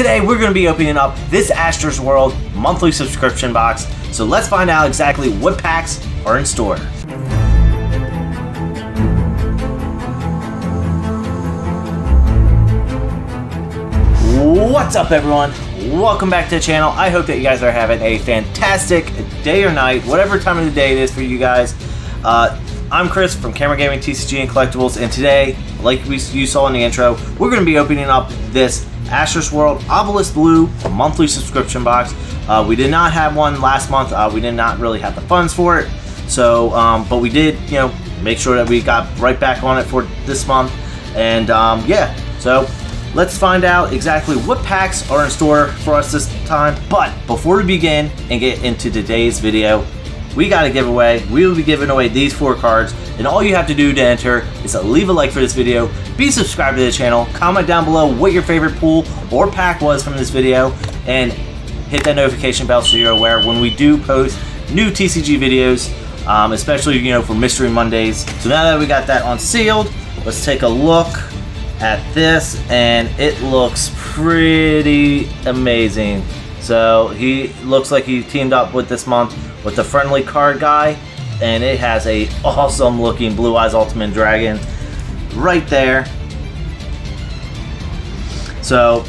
Today we're going to be opening up this Aster's World monthly subscription box, so let's find out exactly what packs are in store. What's up everyone? Welcome back to the channel. I hope that you guys are having a fantastic day or night, whatever time of the day it is for you guys. Uh, I'm Chris from Cameron Gaming, TCG, and Collectibles, and today, like we, you saw in the intro, we're going to be opening up this Aster's World Obelisk Blue monthly subscription box. Uh, we did not have one last month. Uh, we did not really have the funds for it. So, um, but we did, you know, make sure that we got right back on it for this month. And um, yeah, so let's find out exactly what packs are in store for us this time. But before we begin and get into today's video, we got a giveaway. We will be giving away these four cards, and all you have to do to enter is leave a like for this video, be subscribed to the channel, comment down below what your favorite pool or pack was from this video, and hit that notification bell so you're aware when we do post new TCG videos, um, especially you know for Mystery Mondays. So now that we got that unsealed, let's take a look at this, and it looks pretty amazing. So he looks like he teamed up with this month with the friendly card guy, and it has a awesome looking Blue Eyes Ultimate Dragon right there. So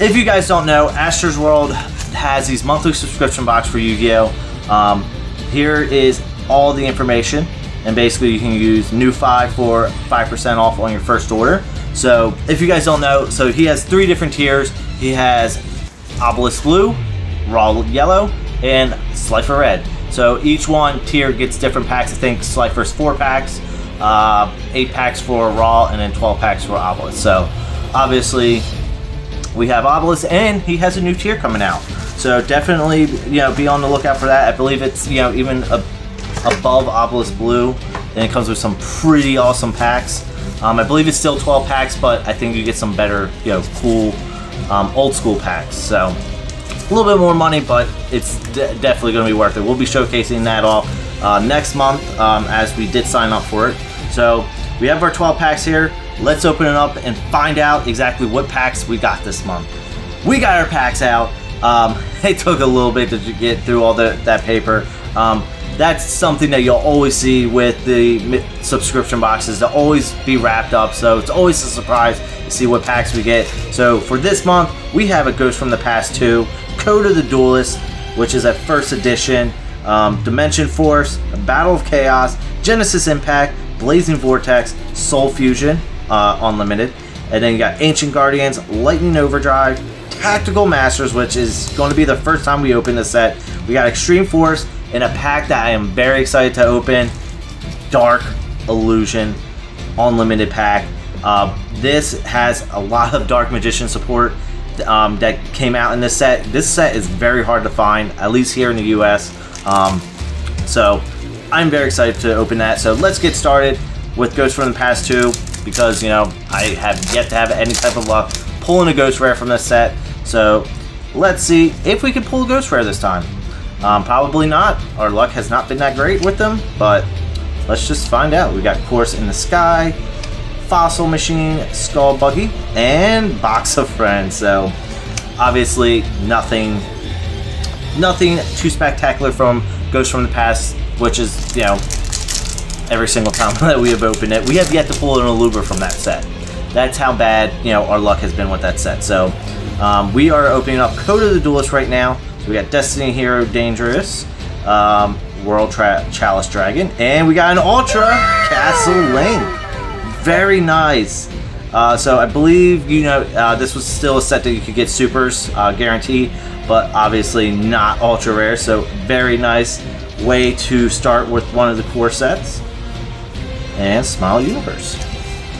if you guys don't know, Aster's World has these monthly subscription box for Yu-Gi-Oh! Um, here is all the information, and basically you can use new 5 for 5% off on your first order. So if you guys don't know, so he has three different tiers. He has Obelisk Blue, Ra Yellow, and Slifer Red. So each one tier gets different packs. I think Slifer's four packs, uh, eight packs for Ra, and then 12 packs for Obelisk. So obviously we have Obelisk, and he has a new tier coming out. So definitely, you know, be on the lookout for that. I believe it's, you know, even a, above Obelisk Blue, and it comes with some pretty awesome packs. Um, I believe it's still 12 packs, but I think you get some better, you know, cool, um, old school packs. So a little bit more money, but it's de definitely going to be worth it. We'll be showcasing that all uh, next month um, as we did sign up for it. So we have our 12 packs here. Let's open it up and find out exactly what packs we got this month. We got our packs out. Um, it took a little bit to get through all the, that paper. Um, that's something that you'll always see with the subscription boxes. They'll always be wrapped up, so it's always a surprise to see what packs we get. So for this month, we have a Ghost from the Past 2. Code of the Duelist, which is a first edition, um, Dimension Force, Battle of Chaos, Genesis Impact, Blazing Vortex, Soul Fusion, uh, Unlimited, and then you got Ancient Guardians, Lightning Overdrive, Tactical Masters, which is going to be the first time we open this set. We got Extreme Force, and a pack that I am very excited to open, Dark Illusion Unlimited pack. Uh, this has a lot of Dark Magician support um, that came out in this set. This set is very hard to find, at least here in the US. Um, so I'm very excited to open that. So let's get started with Ghost from the Past 2 because, you know, I have yet to have any type of luck pulling a Ghost Rare from this set. So let's see if we can pull a Ghost Rare this time. Um, probably not. Our luck has not been that great with them, but let's just find out. We got Course in the Sky, Fossil Machine, Skull Buggy, and Box of Friends. So obviously nothing nothing too spectacular from Ghost from the Past, which is, you know, every single time that we have opened it. We have yet to pull an Aluber from that set. That's how bad, you know, our luck has been with that set. So um, we are opening up Code of the Duelist right now. We got Destiny Hero Dangerous, um, World Tra Chalice Dragon, and we got an Ultra Castle Link very nice. Uh, so I believe, you know, uh, this was still a set that you could get supers, uh, guaranteed, but obviously not ultra rare, so very nice way to start with one of the core sets. And Smile Universe.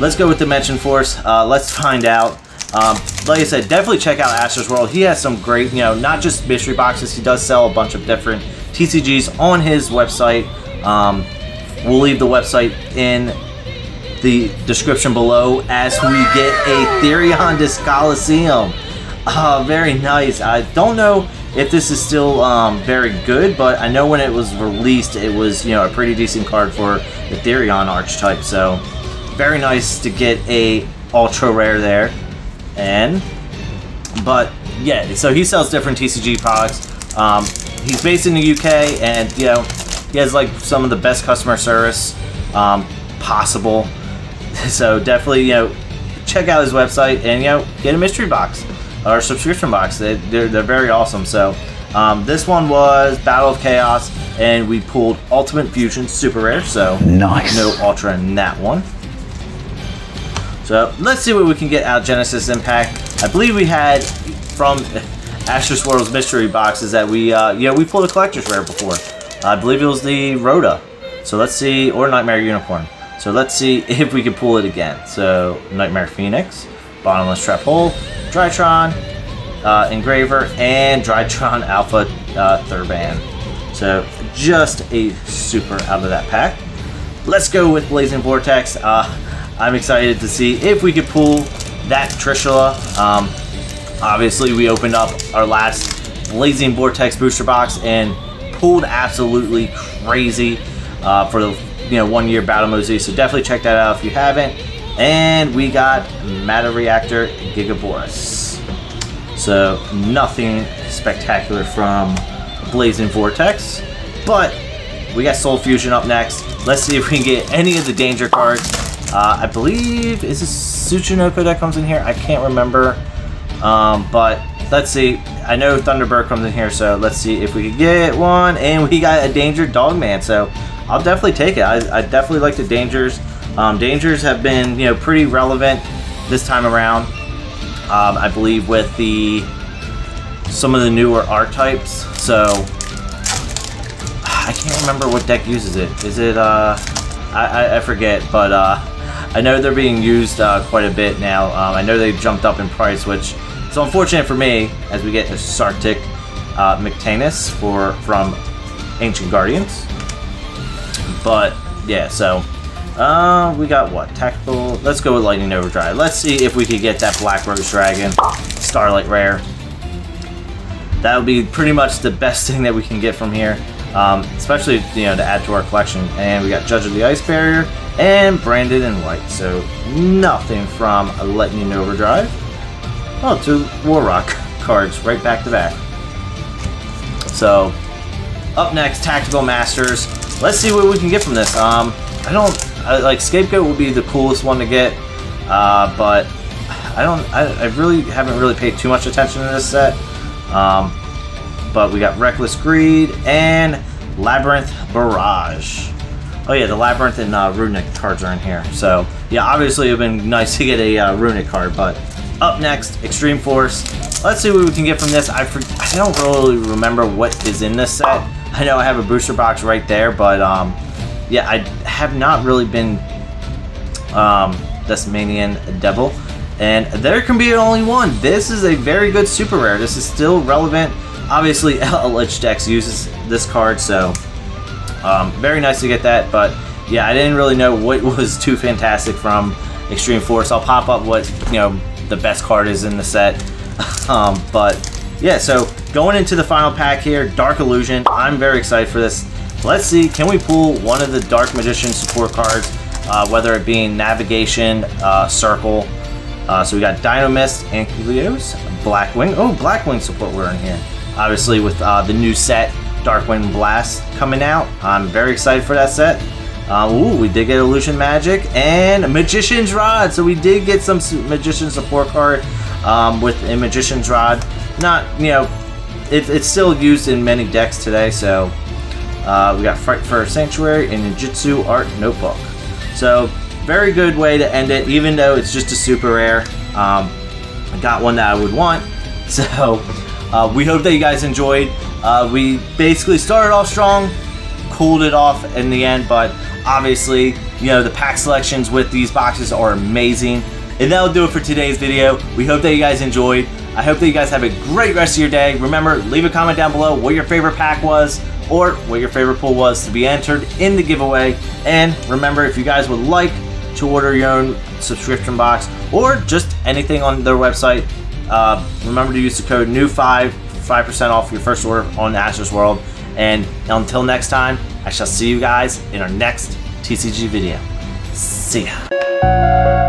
Let's go with Dimension Force. Uh, let's find out. Um, like I said, definitely check out Aster's World. He has some great, you know, not just mystery boxes. He does sell a bunch of different TCGs on his website. Um, we'll leave the website in the description below as we get a Therion Discolosseum. Uh, very nice. I don't know if this is still um, very good, but I know when it was released, it was you know a pretty decent card for the Therion archetype. So very nice to get a ultra rare there, and but yeah, so he sells different TCG products. Um, he's based in the UK, and you know, he has like some of the best customer service um, possible. So definitely, you know, check out his website and you know, get a mystery box or subscription box. They, they're, they're very awesome. So um, this one was Battle of Chaos, and we pulled Ultimate Fusion Super Rare. So Nice. no Ultra in that one. So let's see what we can get out Genesis Impact. I believe we had from Aster's World's mystery boxes that we, uh, yeah, we pulled a collector's rare before. I believe it was the Rhoda. So let's see, or Nightmare Unicorn. So let's see if we can pull it again. So Nightmare Phoenix, Bottomless Trap Hole, Drytron, uh, Engraver, and Drytron Alpha uh, Thuban. So just a super out of that pack. Let's go with Blazing Vortex. Uh, I'm excited to see if we could pull that Trishula. Um, obviously, we opened up our last Blazing Vortex booster box and pulled absolutely crazy uh, for the you know one year Battle Mo Z. So definitely check that out if you haven't. And we got Matter Reactor Gigaboris. So nothing spectacular from Blazing Vortex, but we got Soul Fusion up next. Let's see if we can get any of the danger cards. Uh, I believe, is this Tsuchinoko that comes in here? I can't remember. Um, but let's see. I know Thunderbird comes in here, so let's see if we can get one. And we got a Danger Dogman, so I'll definitely take it. I, I definitely like the Dangers. Um, Dangers have been, you know, pretty relevant this time around. Um, I believe with the some of the newer archetypes. So I can't remember what deck uses it. Is it? Uh, I, I, I forget, but uh, I know they're being used uh, quite a bit now. Um, I know they've jumped up in price, which is unfortunate for me as we get a Sartic uh, Mictanus for from Ancient Guardians. But yeah, so uh, we got what tactical. Let's go with Lightning Overdrive. Let's see if we could get that Black Rose Dragon Starlight Rare. That would be pretty much the best thing that we can get from here, um, especially you know to add to our collection. And we got Judge of the Ice Barrier and Branded in White. So nothing from a Lightning Overdrive. Oh, two War Rock cards right back to back. So up next, Tactical Masters. Let's see what we can get from this. Um, I don't I, like Scapegoat would be the coolest one to get, uh, but I don't. I, I really haven't really paid too much attention to this set. Um, but we got Reckless Greed and Labyrinth Barrage. Oh yeah, the Labyrinth and uh, Runick cards are in here. So yeah, obviously it'd been nice to get a uh, Runick card. But up next, Extreme Force. Let's see what we can get from this. I I don't really remember what is in this set. I know I have a booster box right there, but um, yeah, I have not really been um, Desmanian Devil. And there can be only one. This is a very good super rare. This is still relevant. Obviously, Eldlich decks uses this card, so um, very nice to get that. But yeah, I didn't really know what was too fantastic from Extreme Force. I'll pop up what you know the best card is in the set. um, but yeah, so going into the final pack here, Dark Illusion. I'm very excited for this. Let's see, can we pull one of the Dark Magician support cards, uh, whether it be Navigation, uh, Circle. Uh, so we got Dinomist, Ankylos, Blackwing. Oh, Blackwing support we're in here. Obviously with uh, the new set, Darkwing Blast coming out. I'm very excited for that set. Uh, ooh, we did get Illusion Magic and Magician's Rod. So we did get some Magician support card um, with a Magician's Rod. Not, you know, it, it's still used in many decks today. So uh, we got Fright for Sanctuary and Ninjutsu Art Notebook. So very good way to end it, even though it's just a super rare. Um, I got one that I would want. So uh, we hope that you guys enjoyed. Uh, we basically started off strong, cooled it off in the end, but obviously, you know, the pack selections with these boxes are amazing. And that'll do it for today's video. We hope that you guys enjoyed. I hope that you guys have a great rest of your day. Remember, leave a comment down below what your favorite pack was or what your favorite pull was to be entered in the giveaway. And remember, if you guys would like to order your own subscription box or just anything on their website, uh, remember to use the code NEW5 for 5% off your first order on Aster's World. And until next time, I shall see you guys in our next TCG video. See ya.